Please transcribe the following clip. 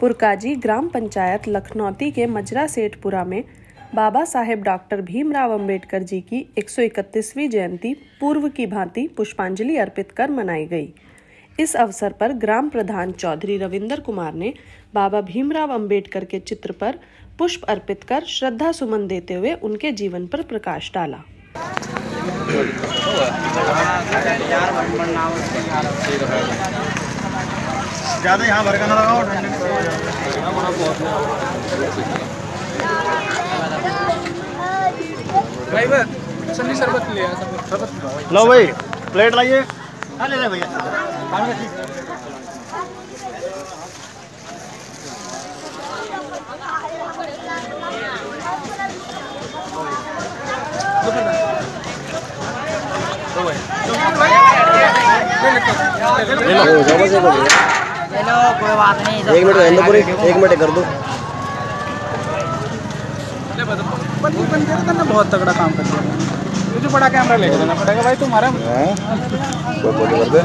पुरकाजी ग्राम पंचायत लखनौती के मजरा सेठपुरा में बाबा साहेब डॉक्टर भीमराव अंबेडकर जी की 131वीं जयंती पूर्व की भांति पुष्पांजलि अर्पित कर मनाई गई। इस अवसर पर ग्राम प्रधान चौधरी रविंदर कुमार ने बाबा भीमराव अंबेडकर के चित्र पर पुष्प अर्पित कर श्रद्धा सुमन देते हुए उनके जीवन पर प्रकाश डाला। ज़्यादा यहाँ लगाओ ड्राइवर सन्नी शरबत लिया शरबत लो भाई प्लेट लाइए हाँ ले ले भैया चलो कोई बात नहीं एक मिनट रहने दो पूरी एक मिनट कर दो। बंदी बन गया था ना बहुत तगड़ा काम कर दिया ये जो बड़ा कैमरा लेके देना पड़ेगा भाई तुम्हारा। हाँ? कोई फ़ोटो दे।